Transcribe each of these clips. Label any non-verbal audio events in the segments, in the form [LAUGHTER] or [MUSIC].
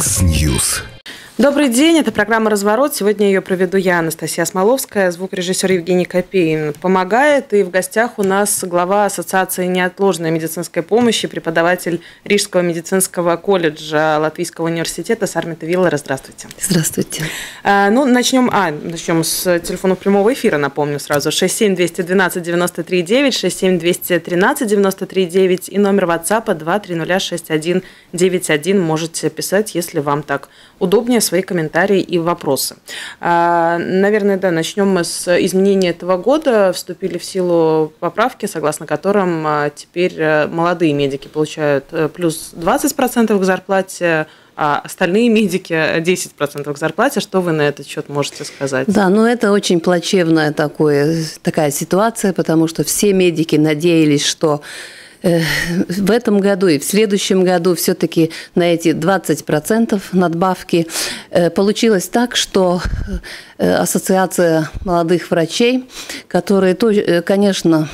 Mix News. Добрый день, это программа «Разворот». Сегодня ее проведу я, Анастасия Смоловская, звукорежиссер Евгений Копеин. Помогает, и в гостях у нас глава Ассоциации неотложной медицинской помощи, преподаватель Рижского медицинского колледжа Латвийского университета Сармите Виллере. Здравствуйте. Здравствуйте. А, ну, начнем, а, начнем с телефона прямого эфира, напомню сразу. 67212 93 9, 67213 93 9 и номер WhatsApp 2306191. Можете писать, если вам так удобнее свои комментарии и вопросы. А, наверное, да, начнем мы с изменения этого года. Вступили в силу поправки, согласно которым а, теперь э, молодые медики получают э, плюс 20% к зарплате, а остальные медики 10% к зарплате. Что вы на этот счет можете сказать? Да, ну это очень плачевная такое, такая ситуация, потому что все медики надеялись, что в этом году и в следующем году все-таки на эти 20% надбавки э, получилось так, что э, Ассоциация молодых врачей, которые, конечно,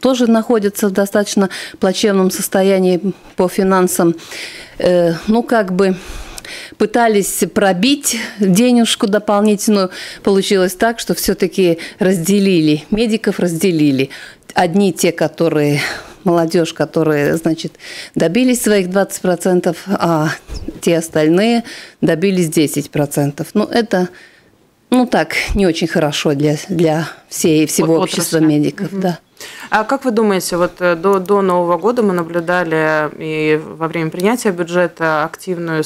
тоже находятся в достаточно плачевном состоянии по финансам, ну, как бы пытались пробить денежку дополнительную. Получилось так, что все-таки разделили, медиков разделили. Одни те, которые молодежь, которые, значит, добились своих 20%, а те остальные добились 10%. Ну, это, ну так, не очень хорошо для, для всей, всего вот, общества медиков, угу. да. А как вы думаете, вот э, до, до Нового года мы наблюдали и во время принятия бюджета активную,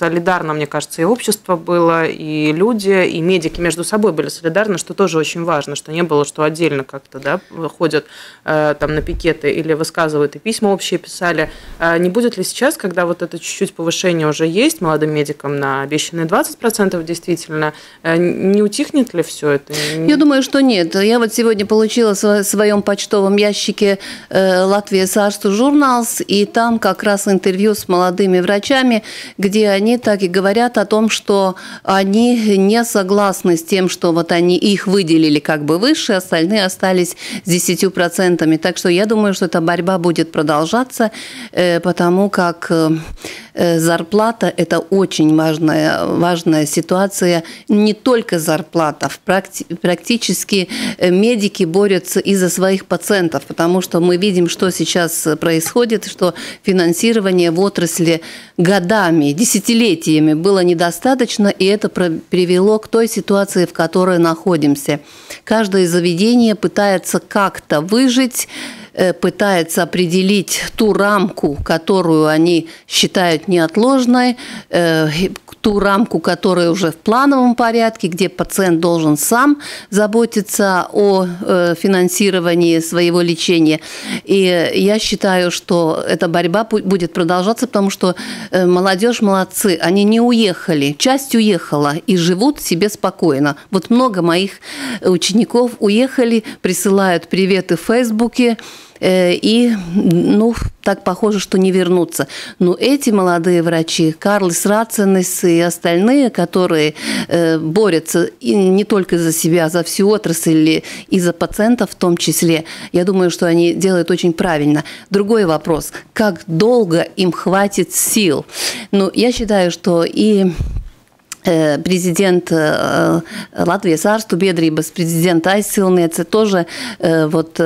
солидарно, мне кажется, и общество было, и люди, и медики между собой были солидарны, что тоже очень важно, что не было, что отдельно как-то да, ходят э, там на пикеты или высказывают, и письма общие писали. А не будет ли сейчас, когда вот это чуть-чуть повышение уже есть молодым медикам на обещанные 20% действительно, э, не утихнет ли все это? Я думаю, что нет. Я вот сегодня получила в своем почтовом ящике э, Латвия Сарсту журналс, и там как раз интервью с молодыми врачами, где они так и говорят о том, что они не согласны с тем, что вот они их выделили как бы выше, остальные остались с 10%. Так что я думаю, что эта борьба будет продолжаться, э, потому как э, зарплата – это очень важная, важная ситуация. Не только зарплата, практически медики борются и за своих пациентов, потому что мы видим, что сейчас происходит, что финансирование в отрасли годами, десятилетиями было недостаточно, и это привело к той ситуации, в которой находимся. Каждое заведение пытается как-то выжить, Э, пытается определить ту рамку, которую они считают неотложной, э, ту рамку, которая уже в плановом порядке, где пациент должен сам заботиться о э, финансировании своего лечения. И я считаю, что эта борьба будет продолжаться, потому что молодежь молодцы, они не уехали, часть уехала и живут себе спокойно. Вот много моих учеников уехали, присылают приветы в Фейсбуке, Э, и, ну, так похоже, что не вернутся. Но эти молодые врачи, Карлос Рацинес и остальные, которые э, борются и не только за себя, за всю отрасль и за пациентов в том числе, я думаю, что они делают очень правильно. Другой вопрос, как долго им хватит сил? Ну, я считаю, что и Э, президент э, Латвии Ārstu biedrības президента Aizsilniece тоже э, вот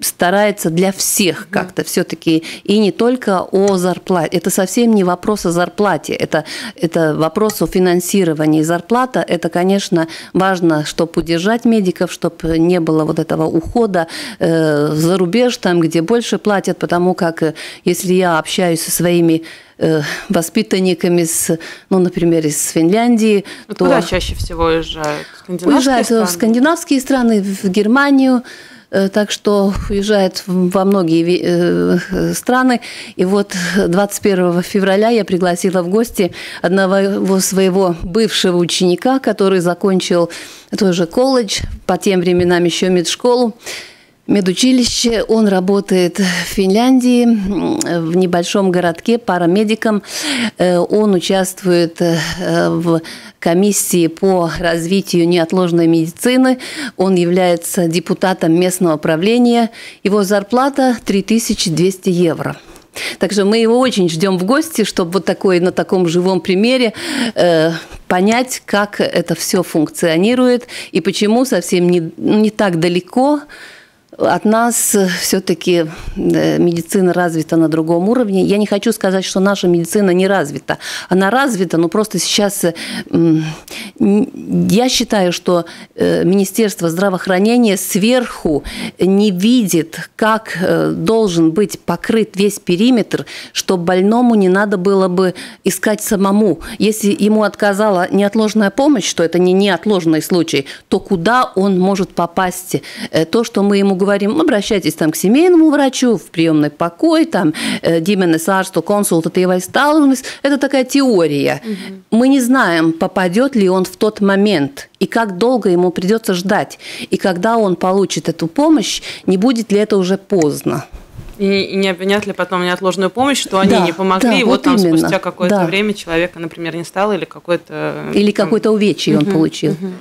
старается для всех как-то все-таки и не только о зарплате. Это совсем не вопрос о зарплате, это, это вопрос о финансировании. Зарплата – это, конечно, важно, чтобы удержать медиков, чтобы не было вот этого ухода за рубеж, там, где больше платят, потому как если я общаюсь со своими Э, воспитанниками, с, ну, например, из Финляндии. Вот то... Куда чаще всего уезжают? Скандинавские уезжают страны? в скандинавские страны, в Германию, э, так что уезжают во многие э, страны. И вот 21 февраля я пригласила в гости одного своего бывшего ученика, который закончил тоже колледж, по тем временам еще медшколу медучилище. Он работает в Финляндии, в небольшом городке, парамедиком. Э, он участвует э, в комиссии по развитию неотложной медицины. Он является депутатом местного правления. Его зарплата 3200 евро. Так что мы его очень ждем в гости, чтобы вот такой на таком живом примере э, понять, как это все функционирует и почему совсем не, не так далеко от нас э, все-таки э, медицина развита на другом уровне. Я не хочу сказать, что наша медицина не развита. Она развита, но просто сейчас э, я считаю, что Министерство здравоохранения сверху не видит, как должен быть покрыт весь периметр, чтобы больному не надо было бы искать самому. Если ему отказала неотложная помощь, что это не неотложный случай, то куда он может попасть? То, что мы ему говорим, обращайтесь там к семейному врачу, в приемный покой, там, ģimenes ārstu консультативais tālrunis. Это такая теория. Угу. Мы не знаем, попадет ли он в тот момент и как долго ему придется ждать. И когда он получит эту помощь, не будет ли это уже поздно. И, не обвинят ли потом неотложную помощь, что они да, не помогли, да, и вот, вот там именно. спустя какое-то да. время человека, например, не стало, или какой-то... Или какой-то увечье угу, он получил. Угу.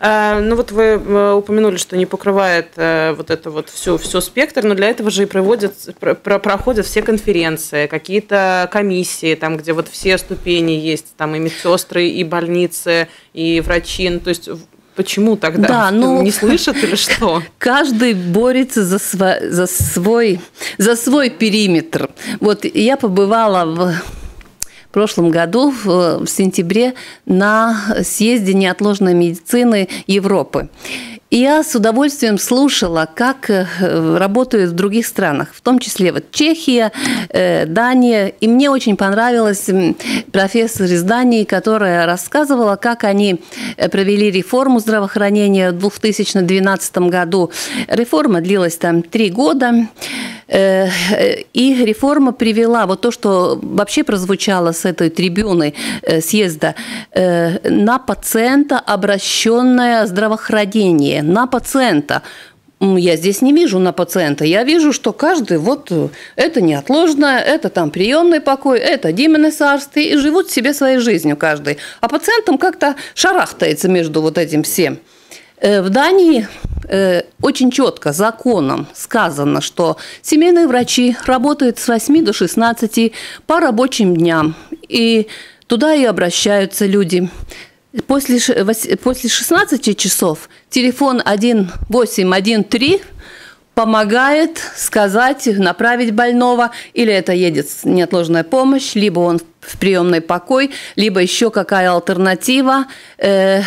А, ну вот вы э, упомянули, что не покрывает а, вот это вот все, все спектр, но для этого же и проводят, про, проходят все конференции, какие-то комиссии, там, где вот все ступени есть, там и медсестры, и больницы, и врачи, ну, то есть Почему тогда? Да, ну, не слышат или что? [LAUGHS] Каждый борется за, сво, за, свой, за свой периметр. Вот я побывала в прошлом году, в, в сентябре, на съезде неотложной медицины Европы. Я с удовольствием слушала, как э, работают в других странах, в том числе вот Чехия, э, Дания. И мне очень понравилась профессор из Дании, которая рассказывала, как они э, провели реформу здравоохранения в 2012 году. Реформа длилась там три года. И реформа привела, вот то, что вообще прозвучало с этой трибуны съезда, на пациента обращенное здравоохранение на пациента. Я здесь не вижу на пациента. Я вижу, что каждый, вот э, это неотложное, это там приемный покой, это Димины и живут себе своей жизнью каждый. А пациентам как-то шарахтается между вот этим всем. Э, в Дании э, очень четко законом сказано, что семейные врачи работают с 8 до 16 по рабочим дням. И туда и обращаются люди. После, после 16 часов телефон 1813 помогает сказать, направить больного, или это едет неотложная помощь, либо он в приемный покой, либо еще какая альтернатива. Э,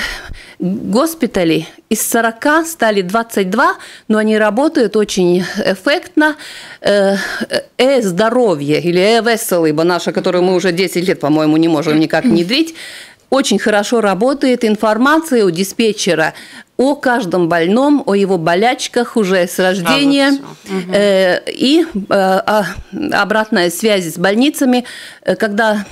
госпитали из 40 стали 22, но они работают очень эффектно. Э, э-здоровье или э-веселый, наша, которую мы уже 10 лет, по-моему, не можем никак внедрить, очень хорошо работает информация у диспетчера о каждом больном, о его болячках уже с рождения. А, э, и э, обратная связь с больницами. Э, когда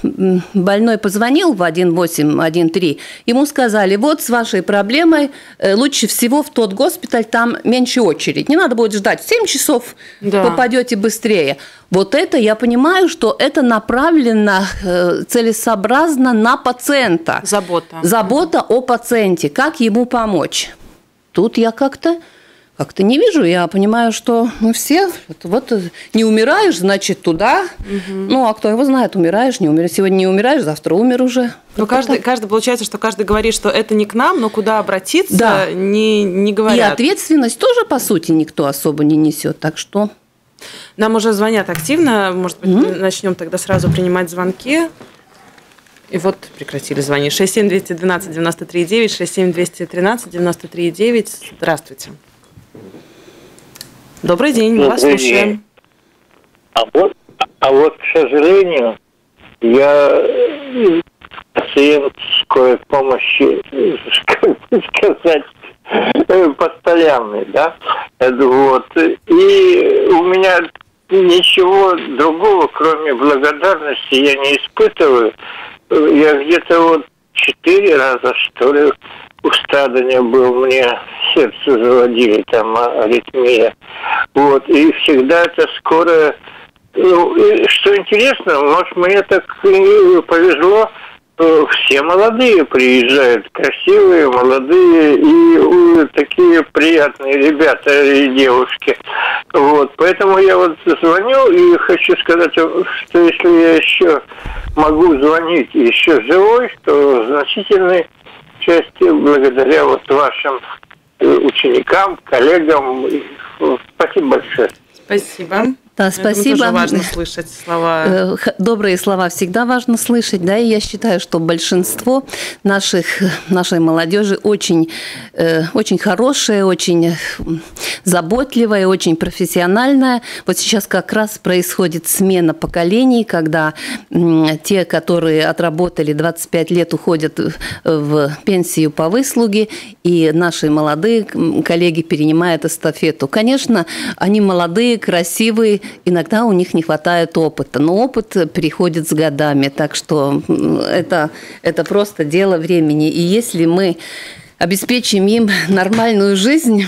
больной позвонил в 1813, ему сказали, вот с вашей проблемой э, лучше всего в тот госпиталь, там меньше очередь. Не надо будет ждать 7 часов, да. попадете быстрее. Вот это я понимаю, что это направлено э, целесообразно на пациента. Забота. Забота о пациенте, как ему помочь. Тут я как-то как-то не вижу. Я понимаю, что мы все вот, вот не умираешь, значит туда. Угу. Ну а кто его знает, умираешь, не умираешь. Сегодня не умираешь, завтра умер уже. Ну каждый, каждый получается, что каждый говорит, что это не к нам, но куда обратиться, да. не не говорят. И ответственность тоже по сути никто особо не несет, так что. Нам уже звонят активно, может быть, mm начнем тогда сразу принимать звонки. И вот прекратили звонить. 67212 93 9, 67213 93 9. Здравствуйте. Добрый день, мы вас слушаем. День. А вот, а вот, к сожалению, я пациент скорой помощи, как сказать, постоянный, да, вот. И у меня ничего другого, кроме благодарности, я не испытываю я где-то вот четыре раза, что ли, у страдания был, мне сердце заводили, там аритмия. Вот, и всегда это скоро... Ну, что интересно, может, мне так повезло, все молодые приезжают, красивые, молодые и такие приятные ребята и девушки. Вот, поэтому я вот звоню и хочу сказать, что если я еще могу звонить еще живой, то в значительной части благодаря вот вашим э, ученикам, коллегам. Спасибо большое. Спасибо. Да, спасибо. Тоже важно слышать слова. Э, добрые слова всегда важно слышать, да, и я считаю, что большинство наших, нашей молодежи очень, э, очень хорошая, очень заботливая, очень профессиональная. Вот сейчас как раз происходит смена поколений, когда те, которые отработали 25 лет, уходят в пенсию по выслуге, и наши молодые коллеги перенимают эстафету. Конечно, они молодые, красивые, иногда у них не хватает опыта, но опыт приходит с годами, так что это, это просто дело времени. И если мы обеспечим им нормальную жизнь,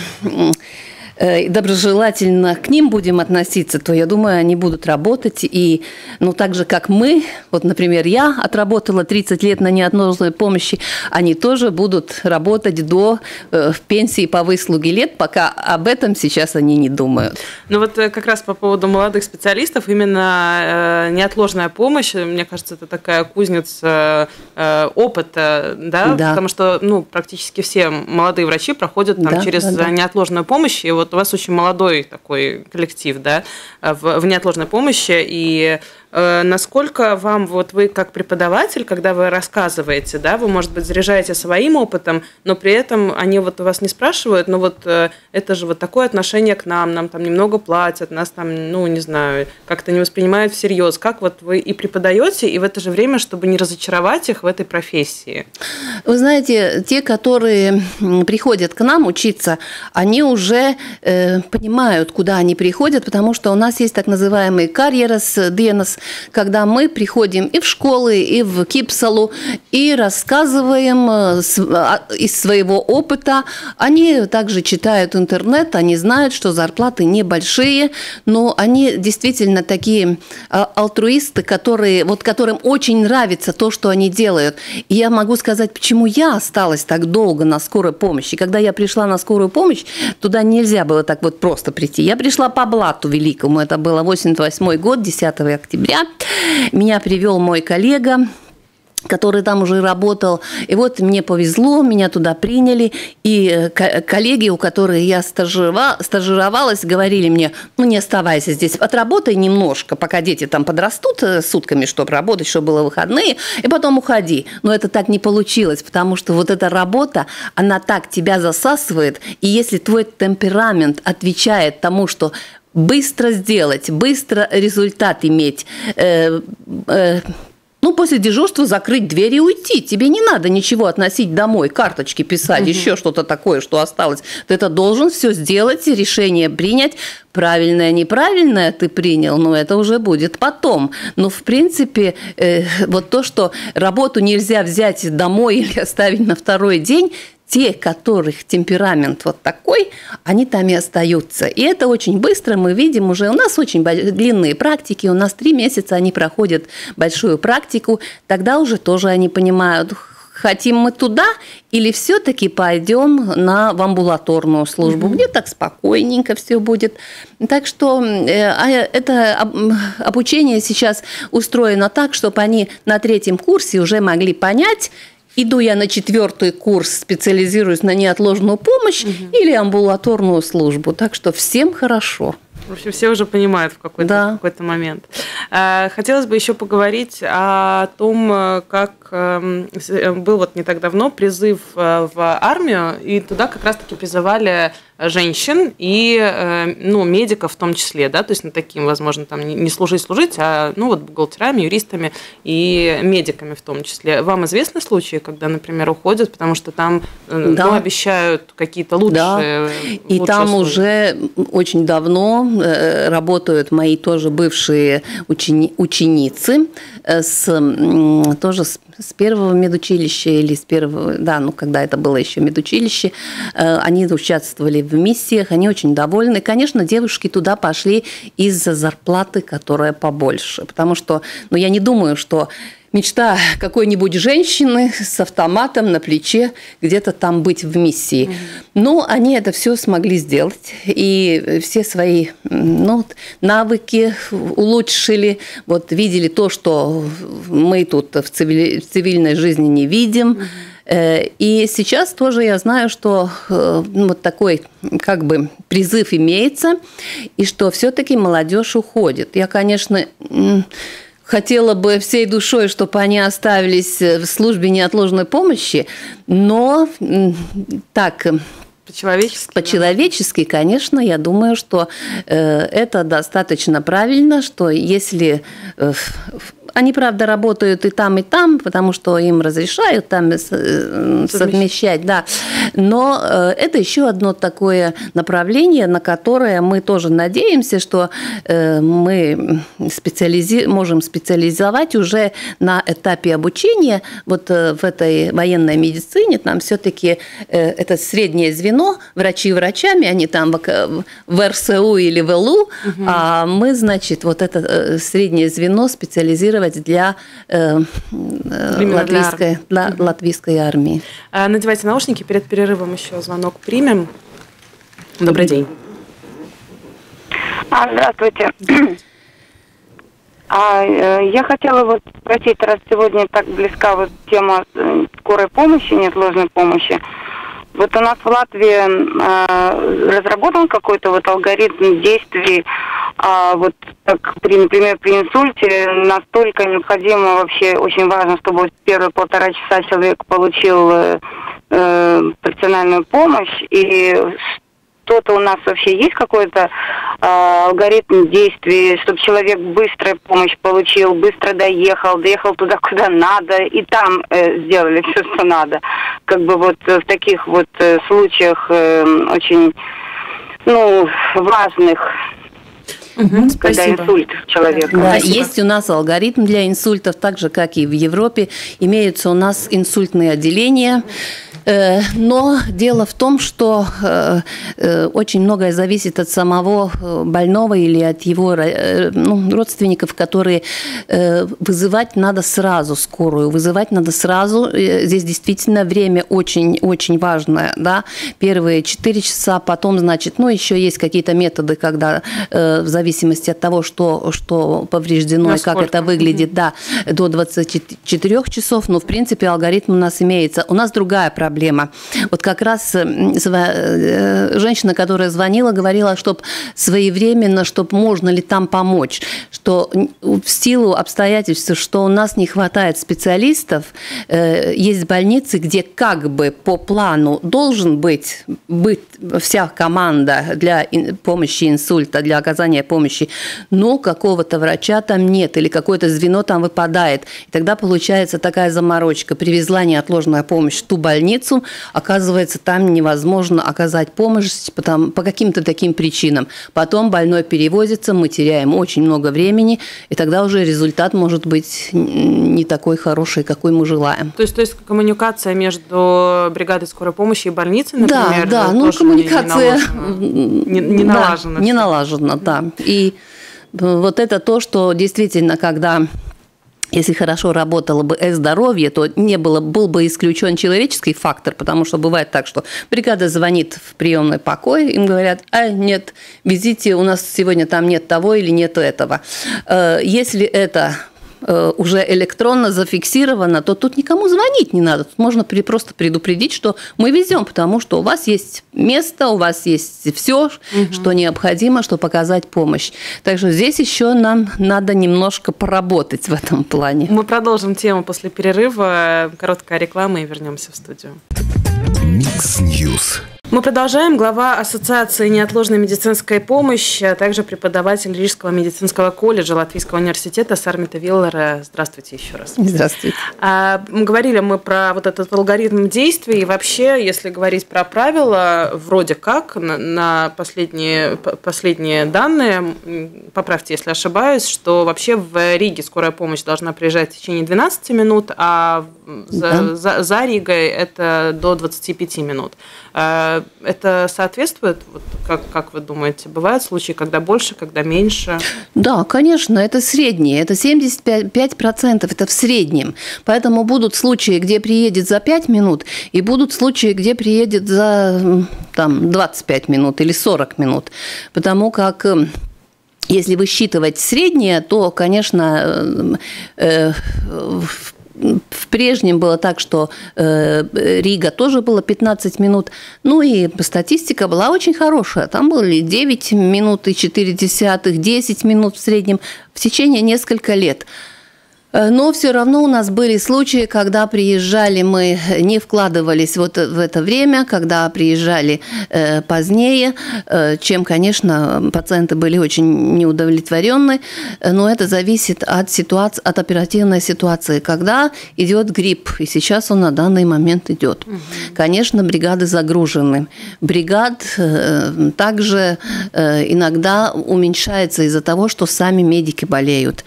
доброжелательно к ним будем относиться, то, я думаю, они будут работать. И, ну, так же, как мы, вот, например, я отработала 30 лет на неотложной помощи, они тоже будут работать до э, пенсии по выслуге лет, пока об этом сейчас они не думают. Ну, вот э, как раз по поводу молодых специалистов, именно э, неотложная помощь, мне кажется, это такая кузница э, опыта, да? да, потому что, ну, практически все молодые врачи проходят там да, через да, да. неотложную помощь, и вот у вас очень молодой такой коллектив, да, в, в неотложной помощи, и Э, насколько вам, вот вы как преподаватель, когда вы рассказываете, да, вы, может быть, заряжаете своим опытом, но при этом они вот у вас не спрашивают, ну вот э, это же вот такое отношение к нам, нам там немного платят, нас там, ну, не знаю, как-то не воспринимают всерьез. Как вот вы и преподаете, и в это же время, чтобы не разочаровать их в этой профессии? Вы знаете, те, которые приходят к нам учиться, они уже э, понимают, куда они приходят, потому что у нас есть так называемый карьерас, денос, когда мы приходим и в школы, и в Кипсалу, и рассказываем э, а, из своего опыта. Они также читают интернет, они знают, что зарплаты небольшие, но они действительно такие а, алтруисты, которые, вот которым очень нравится то, что они делают. И я могу сказать, почему я осталась так долго на скорой помощи. Когда я пришла на скорую помощь, туда нельзя было так вот просто прийти. Я пришла по блату великому, это было 88 год, 10 октября октября. Меня привел мой коллега, который там уже работал. И вот мне повезло, меня туда приняли. И э, коллеги, у которых я стажировалась, говорили мне, ну не оставайся здесь, отработай немножко, пока дети там подрастут э, сутками, чтобы работать, чтобы было выходные, и потом уходи. Но это так не получилось, потому что вот эта работа, она так тебя засасывает, и если твой темперамент отвечает тому, что быстро сделать, быстро результат иметь. Э, э, ну, после дежурства закрыть дверь и уйти. Тебе не надо ничего относить домой, карточки писать, угу. еще что-то такое, что осталось. Ты это должен все сделать, решение принять. Правильное, неправильное ты принял, но это уже будет потом. Но, в принципе, э, вот то, что работу нельзя взять домой [LAUGHS] или оставить на второй день, те, которых темперамент вот такой, они там и остаются. И это очень быстро мы видим уже. У нас очень длинные практики, у нас три месяца они проходят большую практику. Тогда уже тоже они понимают, хотим мы туда или все-таки пойдем на в амбулаторную службу, mm-hmm. где так спокойненько все будет. Так что э, а, это обучение сейчас устроено так, чтобы они на третьем курсе уже могли понять, Иду я на четвертый курс, специализируюсь на неотложную помощь угу. или амбулаторную службу. Так что всем хорошо. В общем, все уже понимают в какой-то, да. какой момент. Э, хотелось бы еще поговорить о том, э, как эм, э, был вот не так давно призыв в армию, и туда как раз-таки призывали женщин и э, ну, медиков в том числе, да, то есть на таким, возможно, там не служить-служить, а ну вот бухгалтерами, юристами и медиками в том числе. Вам известны случаи, когда, например, уходят, потому что там э, да. ну, обещают какие-то лучшие... Да. И лучшие там условия. уже очень давно э, работают мои тоже бывшие учени ученицы с, тоже с с первого медучилища или с первого, да, ну, когда это было еще медучилище, они участвовали в миссиях, они очень довольны. Конечно, девушки туда пошли из-за зарплаты, которая побольше, потому что, ну, я не думаю, что мечта какой-нибудь женщины с автоматом на плече где-то там быть в миссии. Но они это все смогли сделать, и все свои ну, навыки улучшили, вот видели то, что мы тут в, цивили, в цивильной жизни не видим. Э, и сейчас тоже я знаю, что э, ну, вот такой как бы призыв имеется, и что все-таки молодежь уходит. Я, конечно, хотела бы всей душой, чтобы они оставились в службе неотложной помощи, но так по-человечески? По-человечески, да. конечно, я думаю, что э, это достаточно правильно, что если э, они, правда, работают и там, и там, потому что им разрешают там э, совмещать, совмещать да. Но э, это еще одно такое направление, на которое мы тоже надеемся, что э, мы специализи... можем специализовать уже на этапе обучения. Вот в этой военной медицине там все-таки это среднее звено, врачи врачами, они там в РСУ или в ЛУ, угу. а мы, значит, вот это среднее звено специализировать делать для э, э латвийской, для угу. латвийской армии. А, надевайте наушники, перед перерывом еще звонок примем. Добрый день. А, здравствуйте. А, э, я хотела вот спросить, раз сегодня так близка вот тема э, скорой помощи, неотложной помощи, вот у нас в Латвии э, разработан какой-то вот алгоритм действий, э, вот так, при, например, при инсульте настолько необходимо вообще, очень важно, чтобы первые полтора часа человек получил э, э, профессиональную помощь, и что-то у нас вообще есть какой-то э, алгоритм действий, чтобы человек быструю помощь получил, быстро доехал, доехал туда, куда надо, и там э, сделали все, что надо. Как бы вот в таких вот э, случаях э, очень, ну, важных Угу, когда инсульт человека. Да, спасибо. есть у нас алгоритм для инсультов, так же, как и в Европе. Имеются у нас инсультные отделения. Э, но дело в том, что э, э, очень многое зависит от самого больного или от его ну, родственников, которые вызывать надо сразу скорую, вызывать надо сразу. Здесь действительно время очень-очень важное. Да? Первые 4 часа, потом, значит, ну, еще есть какие-то методы, когда в зависимости от того, что, что повреждено Насколько? и как это выглядит, да, до 24 часов, но, в принципе, алгоритм у нас имеется. У нас другая проблема проблема. Вот как раз э, э, женщина, которая звонила, говорила, чтобы своевременно, чтобы можно ли там помочь, что в силу обстоятельств, что у нас не хватает специалистов, э, есть больницы, где как бы по плану должен быть, быть вся команда для помощи инсульта, для оказания помощи, но какого-то врача там нет или какое-то звено там выпадает. И тогда получается такая заморочка. Привезла неотложная помощь в ту больницу, оказывается, там невозможно оказать помощь потому, по каким-то таким причинам. Потом больной перевозится, мы теряем очень много времени, и тогда уже результат может быть не такой хороший, какой мы желаем. То есть, то есть коммуникация между бригадой скорой помощи и больницей, например, да, да, ну коммуникация не, не налажена. Да, не налажена, да. И вот это то, что действительно, когда если хорошо работало бы здоровье, то не было, был бы исключен человеческий фактор, потому что бывает так, что бригада звонит в приемный покой, им говорят, а нет, везите, у нас сегодня там нет того или нет этого. Э, если это Э, уже электронно зафиксировано, то тут никому звонить не надо. Тут можно просто предупредить, что мы везем, потому что у вас есть место, у вас есть все, угу. что необходимо, чтобы показать помощь. Так что здесь еще нам надо немножко поработать в этом плане. Мы продолжим тему после перерыва. Короткая реклама и вернемся в студию. Mix News. Мы продолжаем. Глава Ассоциации неотложной медицинской помощи, а также преподаватель Рижского медицинского колледжа Латвийского университета Сармите Виллере. Здравствуйте еще раз. Здравствуйте. А, говорили мы про вот этот алгоритм действий. И вообще, если говорить про правила, вроде как, на, на последние, последние данные, поправьте, если ошибаюсь, что вообще в Риге скорая помощь должна приезжать в течение 12 минут, а за, да. за, за Ригой это до 25 минут. А, это соответствует, вот как, как вы думаете, бывают случаи, когда больше, когда меньше? Да, конечно, это среднее, это 75%, это в среднем. Поэтому будут случаи, где приедет за 5 минут, и будут случаи, где приедет за там, 25 минут или 40 минут. Потому как эм, если высчитывать среднее, то, конечно, э, э, в прежнем было так, что э, Рига тоже было 15 минут. Ну и статистика была очень хорошая. Там были 9 минут и 4 десятых, 10 минут в среднем в течение нескольких лет. Э, но все равно у нас были случаи, когда приезжали мы, не вкладывались вот в это время, когда приезжали э, позднее, э, чем, конечно, пациенты были очень неудовлетворены, но это зависит от ситуации, от оперативной ситуации, когда идет грипп, и сейчас он на данный момент идет. Конечно, бригады загружены. Бригад также иногда уменьшается из-за того, что сами медики болеют.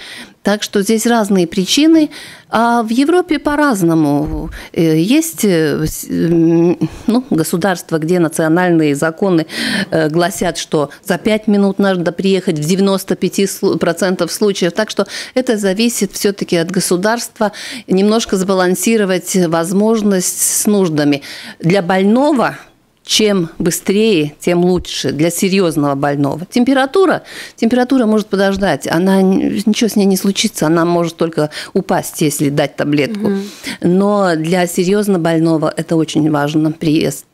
Так что здесь разные причины, а в Европе по-разному. Э, есть э, ну, государства, где национальные законы э, гласят, что за 5 минут надо приехать в 95% случаев. Так что это зависит все-таки от государства, немножко сбалансировать возможность с нуждами. Для больного чем быстрее, тем лучше для серьезного больного. Температура, температура может подождать, она ничего с ней не случится, она может только упасть, если дать таблетку. Угу. Но для серьезно больного это очень важно приезд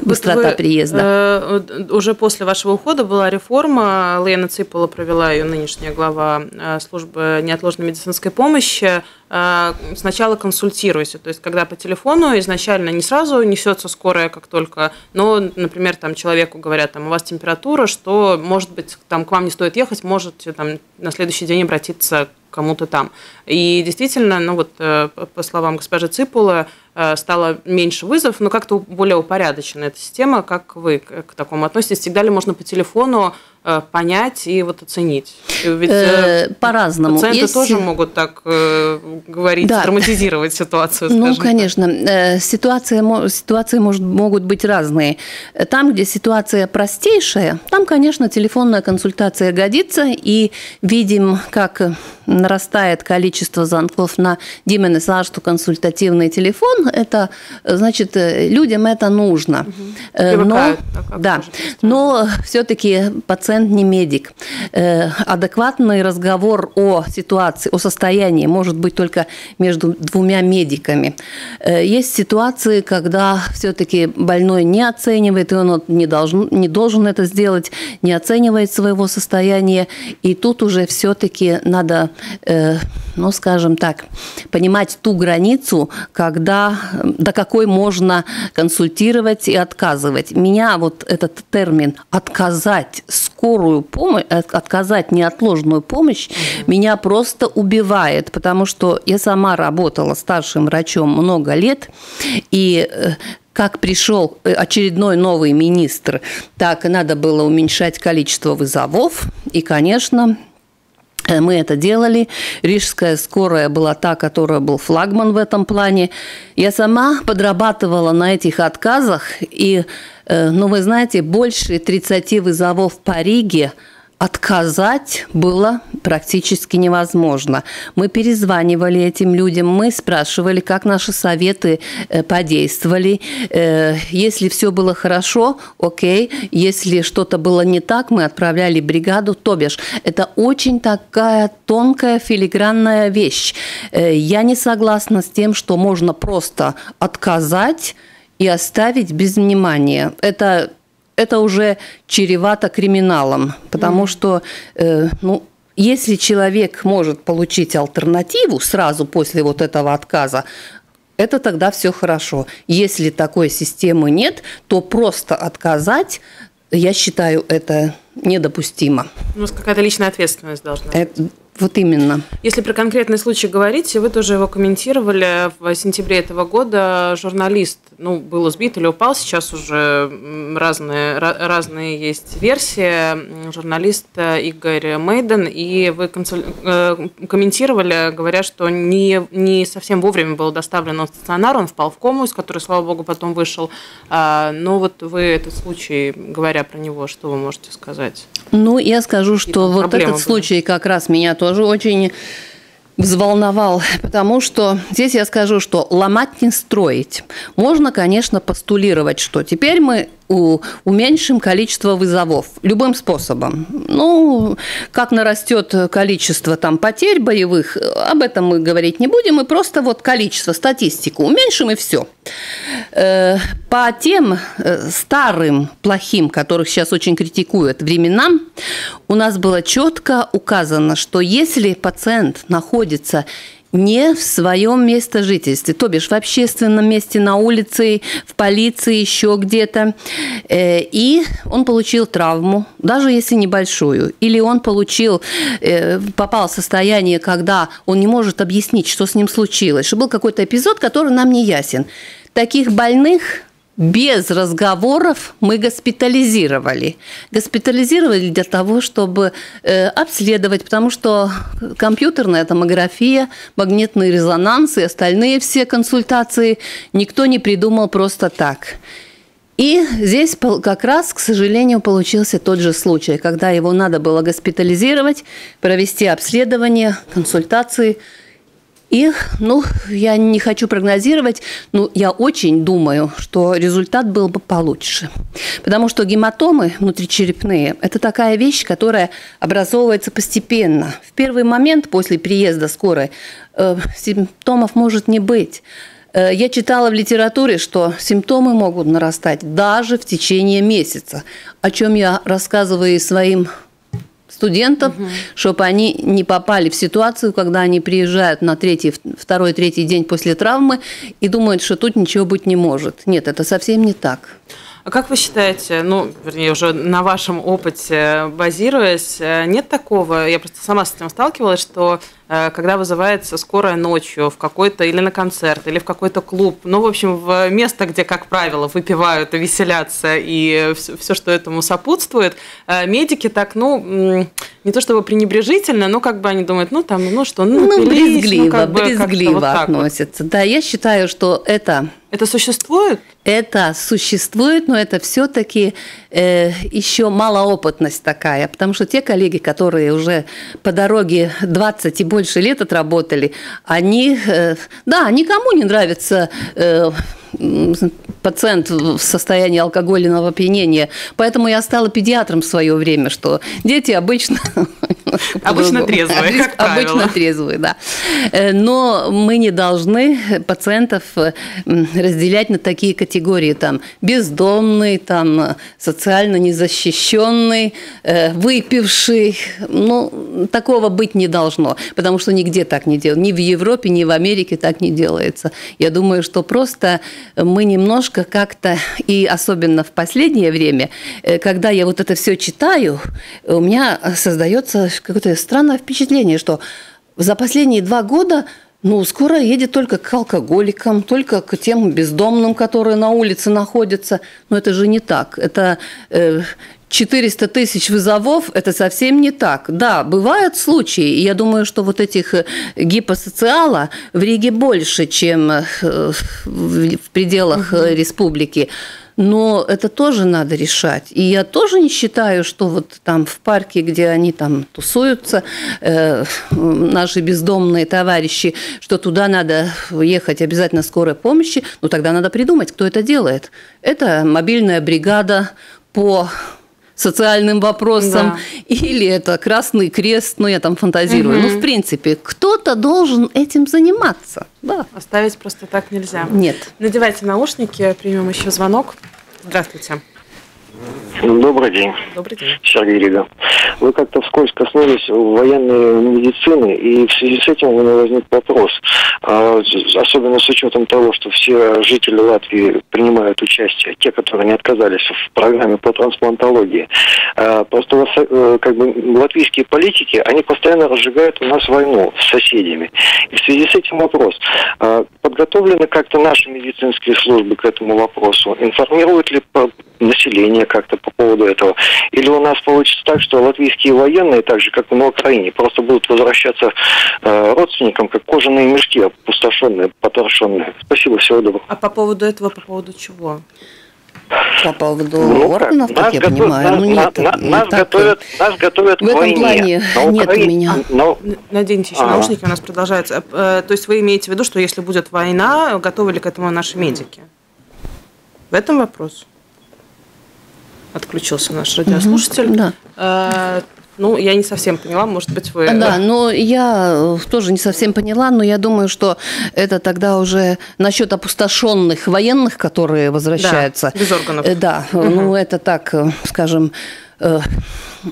быстрота вот вы, приезда. Э, уже после вашего ухода была реформа. Лена Цыпала провела ее нынешняя глава э, службы неотложной медицинской помощи. Э, сначала консультируйся, то есть когда по телефону изначально не сразу несется скорая, как только, но, например, там человеку говорят, там у вас температура, что, может быть, там к вам не стоит ехать, можете там на следующий день обратиться кому-то там. И действительно, ну вот э, по словам госпожи Ципула, стало меньше вызовов, но как-то более упорядочена эта система. Как вы к такому относитесь? Всегда ли можно по телефону Э, понять и вот оценить. Ведь э, по-разному. Пациенты Есть... тоже могут так э, говорить, да. драматизировать ситуацию. Ну, конечно, так. ситуация, ситуации может, могут быть разные. Там, где ситуация простейшая, там, конечно, телефонная консультация годится, и видим, как нарастает количество звонков на Димене что консультативный телефон, это значит, людям это нужно. Угу. Но, да, но все-таки пациент пациент не медик. Э, адекватный разговор о ситуации, о состоянии может быть только между двумя медиками. Э, есть ситуации, когда все-таки больной не оценивает, и он не должен, не должен это сделать, не оценивает своего состояния, и тут уже все-таки надо, э, ну, скажем так, понимать ту границу, когда, до какой можно консультировать и отказывать. Меня вот этот термин «отказать скоро» скорую помощь, э, отказать неотложную помощь, меня просто убивает, потому что я сама работала старшим врачом много лет, и э, как пришел э, очередной новый министр, так и надо было уменьшать количество вызовов. И, конечно, мы это делали. Рижская скорая была та, которая был флагман в этом плане. Я сама подрабатывала на этих отказах, и Э, но вы знаете, больше 30 вызовов по Риге отказать было практически невозможно. Мы перезванивали этим людям, мы спрашивали, как наши советы э, подействовали. Э, если все было хорошо, окей. Если что-то было не так, мы отправляли бригаду. То бишь, это очень такая тонкая филигранная вещь. Я не согласна с тем, что можно просто отказать и оставить без внимания. Это, это уже чревато криминалом, потому mm. что, э, ну, если человек может получить альтернативу сразу после вот этого отказа, это тогда все хорошо. Если такой системы нет, то просто отказать, я считаю, это недопустимо. У нас какая-то личная ответственность должна быть. Это, вот именно. Если про конкретный случай говорить, вы тоже его комментировали в сентябре этого года. Журналист ну, был сбит или упал, сейчас уже разные, разные есть версии. Журналист Игорь Мейден, и вы комментировали, говоря, что не, не совсем вовремя был доставлен в стационар, он впал в кому, из которой, слава богу, потом вышел. А, но вот вы этот случай, говоря про него, что вы можете сказать? Ну, я скажу, что вот этот были? случай как раз меня тоже очень взволновал, потому что здесь я скажу, что ломать не строить. Можно, конечно, постулировать, что теперь мы уменьшим количество вызовов любым способом. Ну, как нарастет количество там потерь боевых, об этом мы говорить не будем, мы просто вот количество, статистику уменьшим и все. Э, по тем э, старым, плохим, которых сейчас очень критикуют, временам, у нас было четко указано, что если пациент находится не в своем месте жительства, то бишь в общественном месте, на улице, в полиции, еще где-то. Э, и он получил травму, даже если небольшую, или он получил, э, попал в состояние, когда он не может объяснить, что с ним случилось, что был какой-то эпизод, который нам не ясен. Таких больных без разговоров мы госпитализировали. Госпитализировали для того, чтобы э, обследовать, потому что компьютерная томография, магнитный резонанс и остальные все консультации никто не придумал просто так. И здесь как раз, к сожалению, получился тот же случай, когда его надо было госпитализировать, провести обследование, консультации – и, ну, я не хочу прогнозировать, но я очень думаю, что результат был бы получше. Потому что гематомы внутричерепные – это такая вещь, которая образовывается постепенно. В первый момент после приезда скорой э, симптомов может не быть. Э, я читала в литературе, что симптомы могут нарастать даже в течение месяца, о чем я рассказываю и своим студентов, угу. чтобы они не попали в ситуацию, когда они приезжают на третий, второй, третий день после травмы и думают, что тут ничего быть не может. Нет, это совсем не так. А как вы считаете, ну, вернее, уже на вашем опыте базируясь, э, нет такого, я просто сама с этим сталкивалась, что когда вызывается скорая ночью в какой-то или на концерт, или в какой-то клуб, ну, в общем, в место, где, как правило, выпивают и веселятся, и все, все что этому сопутствует, э, медики так, ну, не то чтобы пренебрежительно, но как бы они думают, ну, там, ну, что, ну, ну брезгливо, ну, как бы, брезгливо вот относятся. Вот. Да, я считаю, что это это существует? Это существует, но это все-таки э, еще малоопытность такая, потому что те коллеги, которые уже по дороге 20 и больше лет отработали, они, э, да, никому не нравится э, пациент в состоянии алкогольного опьянения. Поэтому я стала педиатром в свое время, что дети обычно... [LAUGHS] Обычно трезвые, как правило. Обычно трезвые, да. Э, но мы не должны пациентов разделять на такие категории. Там бездомный, там социально незащищенный, э, выпивший. Ну, такого быть не должно, потому что нигде так не делают. Ни в Европе, ни в Америке так не делается. Я думаю, что просто мы немножко как-то, и особенно в последнее время, э, когда я вот это все читаю, у меня создается какое-то странное впечатление, что за последние два года ну, скоро едет только к алкоголикам, только к тем бездомным, которые на улице находятся. Но это же не так. Это э, 400 тысяч вызовов – это совсем не так. Да, бывают случаи, и я думаю, что вот этих э, гипосоциала в Риге больше, чем э, в пределах угу. республики. Но это тоже надо решать. И я тоже не считаю, что вот там в парке, где они там тусуются, э, наши бездомные товарищи, что туда надо ехать обязательно скорой помощи. Ну, тогда надо придумать, кто это делает. Это мобильная бригада по социальным вопросам, да. или это Красный Крест, ну я там фантазирую. Угу. Ну, в принципе, кто-то должен этим заниматься. Да. Оставить просто так нельзя. Нет. Надевайте наушники, примем еще звонок. Здравствуйте. Добрый день. Добрый день. Сергей Рига. Вы как-то вскользь коснулись военной медицины, и в связи с этим у меня возник вопрос. А, особенно с учетом того, что все жители Латвии принимают участие, те, которые не отказались в программе по трансплантологии. А, просто э, как бы латвийские политики, они постоянно разжигают у нас войну с соседями. И в связи с этим вопрос. А, под подготовлены как-то наши медицинские службы к этому вопросу? Информируют ли население как-то по поводу этого? Или у нас получится так, что латвийские военные, так же как и на Украине, просто будут возвращаться э, родственникам, как кожаные мешки, опустошенные, потрошенные? Спасибо, всего доброго. А по поводу этого, по поводу чего? По поводу ну, органов, как, я готов, понимаю. Нас, ну, нет, на, не нас, так. готовят, нас готовят в к этом войне. плане на нет у меня. Но... Наденьте еще а. наушники, у нас продолжается. Э, то есть вы имеете в виду, что если будет война, готовы ли к этому наши медики? В этом вопрос. Отключился наш радиослушатель. Угу, да. Э, ну, я не совсем поняла, может быть, вы... Да, но я тоже не совсем поняла, но я думаю, что это тогда уже насчет опустошенных военных, которые возвращаются. Да, без органов. Э, да, угу. ну это так, э, скажем, э,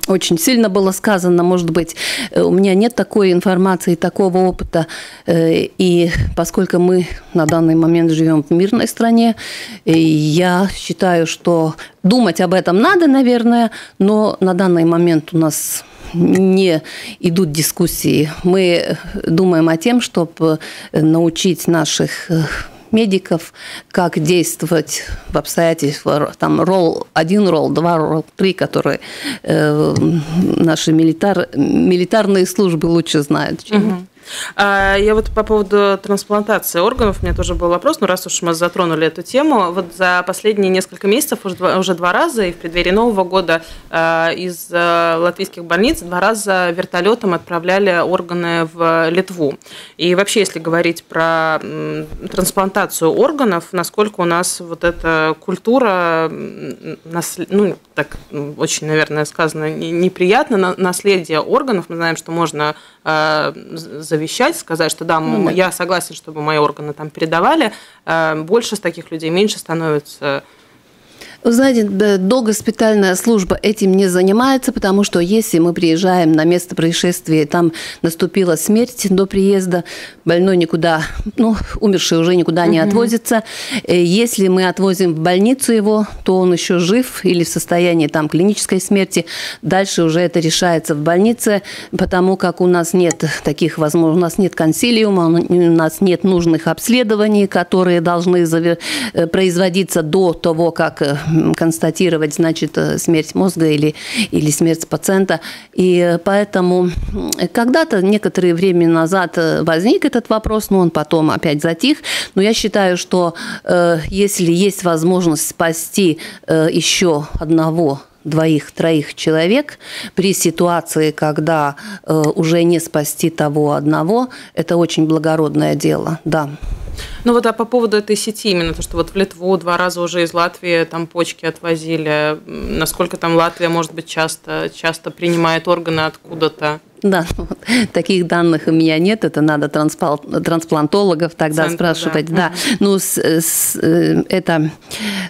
очень сильно было сказано, может быть, у меня нет такой информации, такого опыта, и поскольку мы на данный момент живем в мирной стране, я считаю, что думать об этом надо, наверное, но на данный момент у нас не идут дискуссии. Мы думаем о том, чтобы научить наших медиков, как действовать в обстоятельствах, там ролл один, ролл два, ролл три, которые э, наши милитар, милитарные службы лучше знают, чем угу. А, я вот по поводу трансплантации органов, у меня тоже был вопрос, но раз уж мы затронули эту тему, вот за последние несколько месяцев уже два, уже два раза и в преддверии Нового года а, из а, латвийских больниц два раза вертолетом отправляли органы в Литву. И вообще, если говорить про трансплантацию органов, насколько у нас вот эта культура, ну, так очень, наверное, сказано неприятно, наследие органов, мы знаем, что можно завещать, сказать, что да, ну, да. я согласен, чтобы мои органы там передавали, э, больше с таких людей, меньше становится вы знаете, догоспитальная служба этим не занимается, потому что если мы приезжаем на место происшествия, там наступила смерть до приезда, больной никуда, ну, умерший уже никуда не отвозится. Э, если мы отвозим в больницу его, то он еще жив или в состоянии там клинической смерти. Дальше уже это решается в больнице, потому как у нас нет таких возможностей, у нас нет консилиума, у нас нет нужных обследований, которые должны э, производиться до того, как э, констатировать, значит, э, смерть мозга или, или смерть пациента. И поэтому когда-то, некоторое время назад э, возник этот вопрос, но он потом опять затих. Но я считаю, что э, если есть возможность спасти э, еще одного двоих, троих человек при ситуации, когда э, уже не спасти того одного, это очень благородное дело, да. Ну вот а по поводу этой сети, именно то, что вот в Литву два раза уже из Латвии там почки отвозили, насколько там Латвия, может быть, часто, часто принимает органы откуда-то? Да, [LAUGHS] вот, таких данных у меня нет, это надо трансплантологов тогда Центр, спрашивать. Да, да. Угу. ну с, с, э, это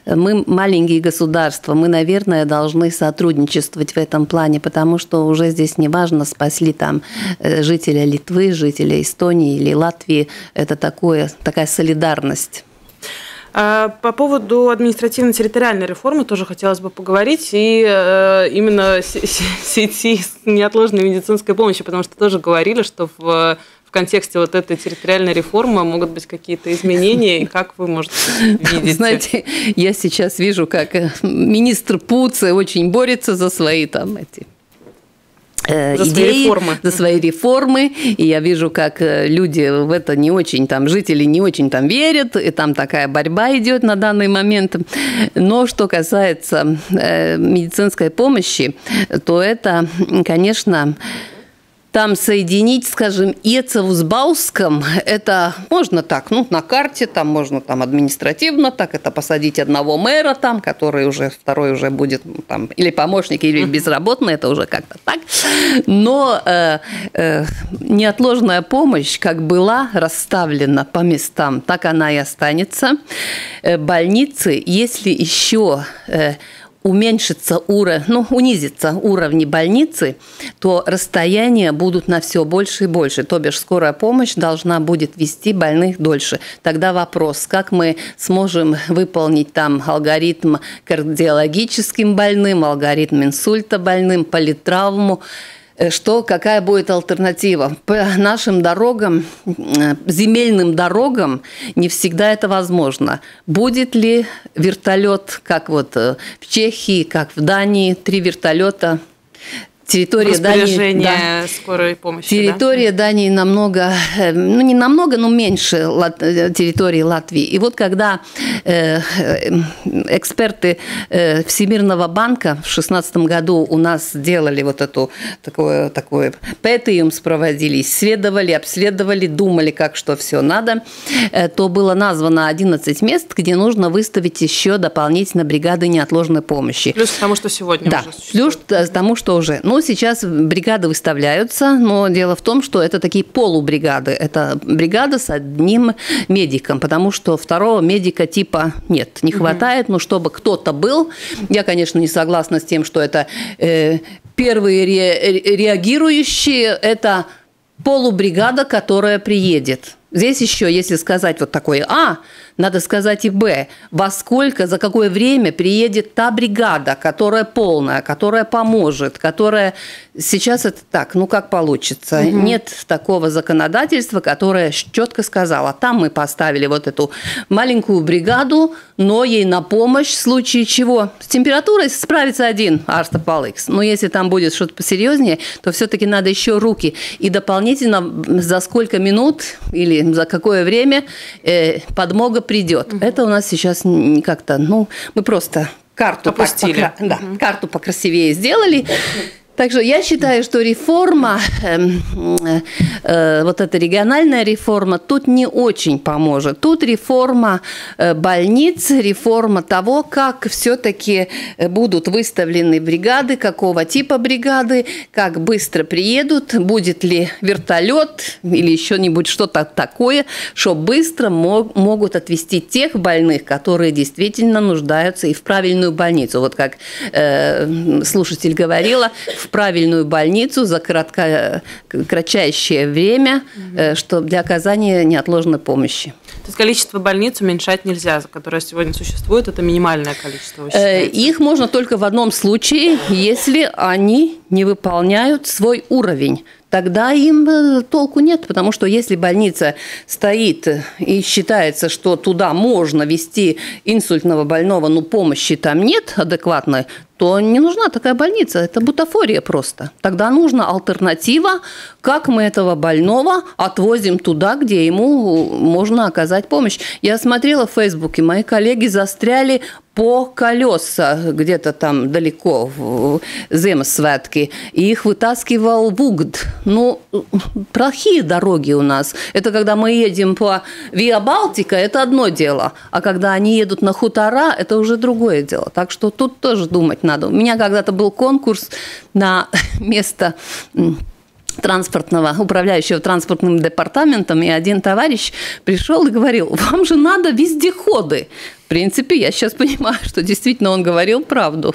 мы маленькие государства, мы, наверное, должны сотрудничествовать в этом плане, потому что уже здесь не важно, спасли там э, жителя Литвы, жителя Эстонии или Латвии, это такое, такая солидарность. А, по поводу административно-территориальной реформы тоже хотелось бы поговорить, и э, именно сети неотложной медицинской помощи, потому что тоже говорили, что в в контексте вот этой территориальной реформы могут быть какие-то изменения, и как вы, можете видеть? Знаете, я сейчас вижу, как э, министр Пуце очень борется за свои там эти за идеи, свои реформы. за свои реформы, и я вижу, как э, люди в это не очень, там, жители не очень там верят, и там такая борьба идет на данный момент. Но что касается э, медицинской помощи, то это, конечно, там соединить, скажем, Ецеву с Бауском, это можно так, ну, на карте, там можно там административно так, это посадить одного мэра там, который уже, второй уже будет ну, там, или помощник, или безработный, это уже как-то так. Но э, э, неотложная помощь, как была расставлена по местам, так она и останется. Э, больницы, если еще э, уменьшится уровень, ну, унизится уровни больницы, то расстояния будут на все больше и больше. То бишь скорая помощь должна будет вести больных дольше. Тогда вопрос, как мы сможем выполнить там алгоритм кардиологическим больным, алгоритм инсульта больным, политравму, что какая будет альтернатива. По нашим дорогам, э, земельным дорогам не всегда это возможно. Будет ли вертолет, как вот э, в Чехии, как в Дании, три вертолета территория Дании, да, скорой помощи. Территория да? Дании намного, э, ну не намного, но меньше э, территории Латвии. И вот когда э, эксперты Всемирного банка в 2016 году у нас сделали вот эту такое, такое пэтиум проводили, исследовали, обследовали, думали, как что все надо, то было названо 11 мест, где нужно выставить еще дополнительно бригады неотложной помощи. Плюс к тому, что сегодня да, уже плюс к тому, что уже. Ну, сейчас бригады выставляются, но дело в том, что это такие полубригады. Это бригада с одним медиком, потому что второго медика типа нет, не хватает. Но чтобы кто-то был, я, конечно, не согласна с тем, что это э, первые ре, реагирующие, это полубригада, которая приедет. Здесь еще, если сказать вот такое А, надо сказать и Б. Во сколько, за какое время приедет та бригада, которая полная, которая поможет, которая... Сейчас это так, ну как получится. Угу. Нет такого законодательства, которое четко сказало, там мы поставили вот эту маленькую бригаду, но ей на помощь в случае чего. С температурой справится один Арста Палыкс. Но если там будет что-то посерьезнее, то все-таки надо еще руки. И дополнительно за сколько минут или за какое время э, подмога придет. Угу. Это у нас сейчас как-то, ну, мы просто карту, Опустили. Покра... да, карту покрасивее сделали. Также я считаю, что реформа, э, э, вот эта региональная реформа, тут не очень поможет. Тут реформа э, больниц, реформа того, как все-таки э, будут выставлены бригады, какого типа бригады, как быстро приедут, будет ли вертолет или еще нибудь что-то такое, что быстро мог, могут отвезти тех больных, которые действительно нуждаются и в правильную больницу. Вот как э, слушатель говорила, в правильную больницу за кратко, кратчайшее время, угу. что для оказания неотложной помощи. То есть количество больниц уменьшать нельзя, которое сегодня существует, это минимальное количество. Э, их можно только в одном случае, если они не выполняют свой уровень тогда им э, толку нет, потому что если больница стоит и считается, что туда можно вести инсультного больного, но помощи там нет адекватной, то не нужна такая больница. Это бутафория просто. Тогда нужна альтернатива, как мы этого больного отвозим туда, где ему можно оказать помощь. Я смотрела в Фейсбуке, мои коллеги застряли по колеса где-то там далеко в Земсвятке, и их вытаскивал Вугд. Ну, плохие дороги у нас. Это когда мы едем по Виа Балтика, это одно дело, а когда они едут на хутора, это уже другое дело. Так что тут тоже думать надо. У меня когда-то был конкурс на [LAUGHS] место транспортного, управляющего транспортным департаментом, и один товарищ пришел и говорил, вам же надо вездеходы. В принципе, я сейчас понимаю, что действительно он говорил правду.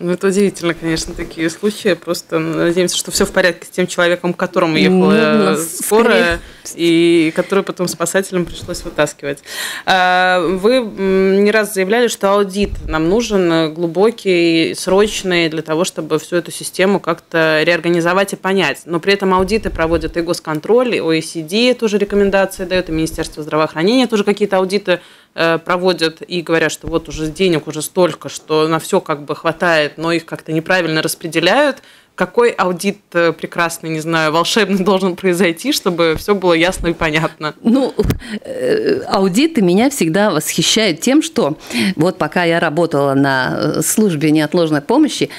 Ну, это удивительно, конечно, такие случаи. Просто надеемся, что все в порядке с тем человеком, к которому ехала ну, скорая, и который потом спасателям пришлось вытаскивать. А, вы не раз заявляли, что аудит нам нужен глубокий, срочный, для того, чтобы всю эту систему как-то реорганизовать и понять. Но при этом аудиты проводят и госконтроль, и OECD тоже рекомендации дает, и Министерство здравоохранения тоже какие-то аудиты Э, проводят и говорят, что вот уже денег уже столько, что на все как бы хватает, но их как-то неправильно распределяют. Какой аудит э, прекрасный, не знаю, волшебный [LAUGHS] должен произойти, чтобы все было ясно и понятно? Ну, э, аудиты меня всегда восхищают тем, что вот пока я работала на службе неотложной помощи,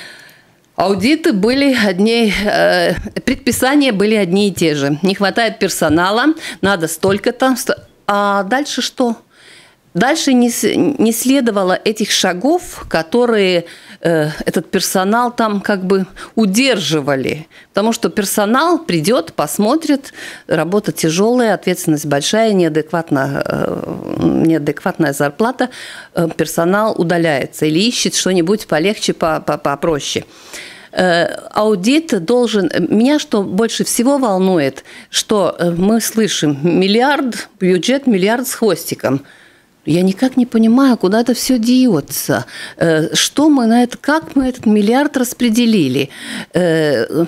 Аудиты были одни, предписания были одни и те же. Не хватает персонала, надо столько-то. А дальше что? Дальше не, не следовало этих шагов, которые э, этот персонал там как бы удерживали. Потому что персонал придет, посмотрит, работа тяжелая, ответственность большая, неадекватная, э, неадекватная зарплата, э, персонал удаляется или ищет что-нибудь полегче, попроще. Э, аудит должен... Меня что больше всего волнует, что э, мы слышим миллиард, бюджет миллиард с хвостиком – я никак не понимаю, куда это все деется. Э, что мы на это, как мы этот миллиард распределили? Э,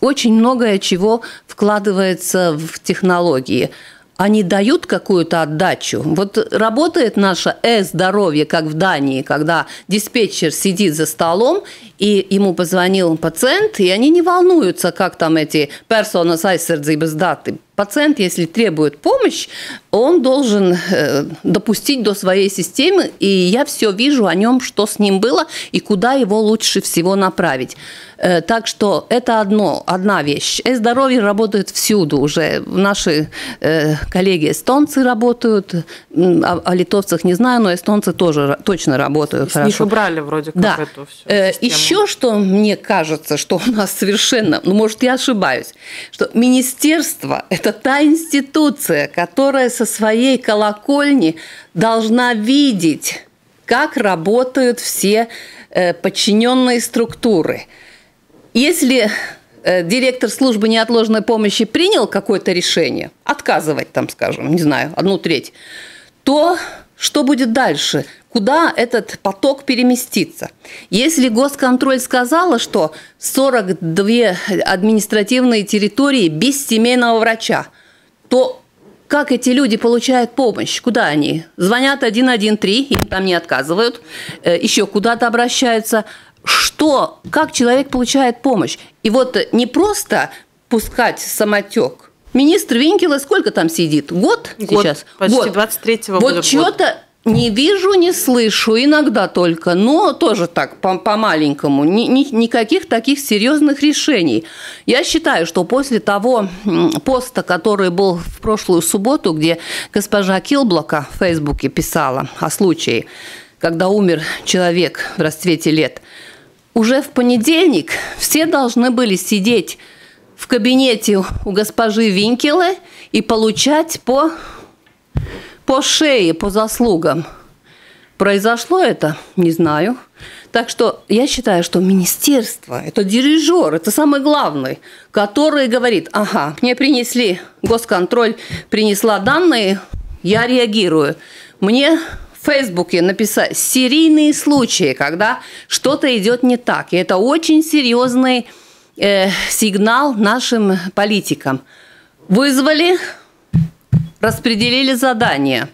очень многое чего вкладывается в технологии они дают какую-то отдачу. Вот работает наше э-здоровье, как в Дании, когда диспетчер сидит за столом, и ему позвонил пациент, и они не волнуются, как там эти personas aizsardzības даты пациент, если требует помощь, он должен э, допустить до своей системы, и я все вижу о нем, что с ним было и куда его лучше всего направить. Э, так что это одно, одна вещь. Здоровье работает всюду уже. Наши э, коллеги эстонцы работают, о, о литовцах не знаю, но эстонцы тоже точно работают с хорошо. них убрали вроде как да. эту всю Еще что мне кажется, что у нас совершенно, ну может я ошибаюсь, что министерство – это это та институция, которая со своей колокольни должна видеть, как работают все э, подчиненные структуры. Если э, директор службы неотложной помощи принял какое-то решение, отказывать там, скажем, не знаю, одну треть, то что будет дальше? Куда этот поток переместится? Если госконтроль сказала, что 42 административные территории без семейного врача, то как эти люди получают помощь? Куда они? Звонят 113, им там не отказывают, э, еще куда-то обращаются. Что? Как человек получает помощь? И вот не просто пускать самотек, Министр Винкела сколько там сидит? Год, год сейчас? Почти год. 23-го Вот что-то не вижу, не слышу, иногда только, но тоже так, по-маленькому. Ни, ни, никаких таких серьезных решений. Я считаю, что после того поста, который был в прошлую субботу, где госпожа Килблока в Фейсбуке писала о случае, когда умер человек в расцвете лет, уже в понедельник все должны были сидеть в кабинете у госпожи Винкелы и получать по, по шее, по заслугам. Произошло это? Не знаю. Так что я считаю, что министерство – это дирижер, это самый главный, который говорит, ага, мне принесли госконтроль, принесла данные, я реагирую. Мне в Фейсбуке написать серийные случаи, когда что-то идет не так. И это очень серьезный э, сигнал нашим политикам. Вызвали, распределили задания.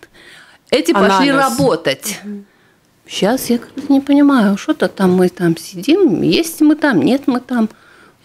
Эти Анализ. пошли работать. Сейчас я не понимаю, что-то там мы там сидим, есть мы там, нет мы там.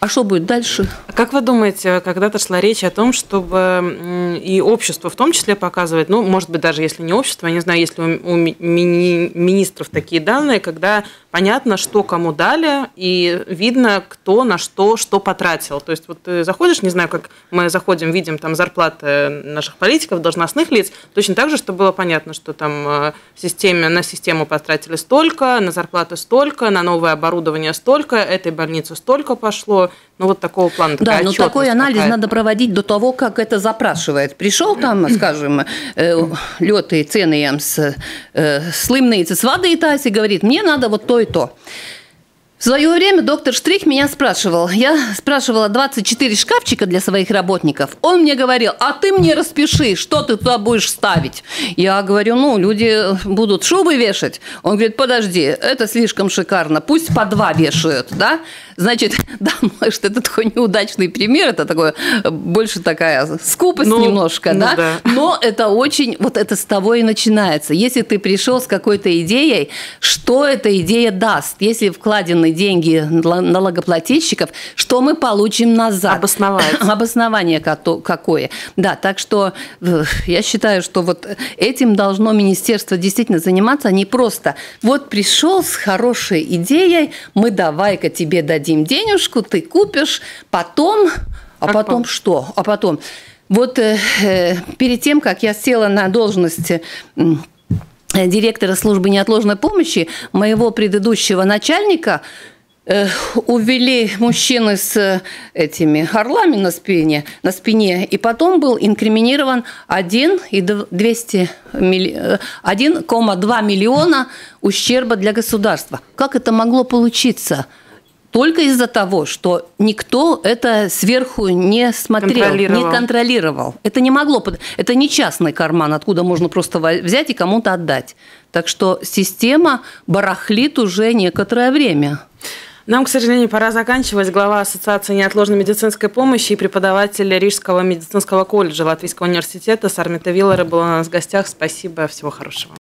А что будет дальше? Как вы думаете, когда-то шла речь о том, чтобы и общество в том числе показывать, ну, может быть, даже если не общество, я не знаю, если у мини министров такие данные, когда понятно, что кому дали, и видно, кто на что, что потратил. То есть вот ты заходишь, не знаю, как мы заходим, видим там зарплаты наших политиков, должностных лиц, точно так же, чтобы было понятно, что там э, в системе, на систему потратили столько, на зарплаты столько, на новое оборудование столько, этой больнице столько пошло. Ну, вот такого плана. Да, но такой анализ надо проводить до того, как это запрашивает. Пришел там, скажем, э, лёты цены э, слымные с воды и таси, говорит, мне надо вот то и то. В свое время доктор Штрих меня спрашивал. Я спрашивала 24 шкафчика для своих работников. Он мне говорил, а ты мне распиши, что ты туда будешь ставить. Я говорю, ну, люди будут шубы вешать. Он говорит, подожди, это слишком шикарно, пусть по два вешают, да? Значит, [LAUGHS] да, может, это такой неудачный пример, это такое, больше такая скупость ну, немножко, ну, да? да? Но это очень, вот это с того и начинается. Если ты пришел с какой-то идеей, что эта идея даст? Если вкладены деньги налогоплательщиков, что мы получим назад? Обосновать. [CLEARS THROAT] Обоснование какое. Да, так что э, я считаю, что вот этим должно министерство действительно заниматься, а не просто вот пришел с хорошей идеей, мы давай-ка тебе дадим денежку, ты купишь, потом, а как потом вам? что? А потом вот э, э, перед тем, как я села на должность Э, директора службы неотложной помощи, моего предыдущего начальника, э, увели мужчины с этими орлами на спине, на спине, и потом был инкриминирован 1,2 1,2 миллиона ущерба для государства. Как это могло получиться? Только из-за того, что никто это сверху не смотрел, не контролировал. Это не могло, это не частный карман, откуда можно просто взять и кому-то отдать. Так что система барахлит уже некоторое время. Нам, к сожалению, пора заканчивать. Глава Ассоциации неотложной медицинской помощи и преподаватель Рижского медицинского колледжа Латвийского университета Сармита Виллера была у нас в гостях. Спасибо, всего хорошего.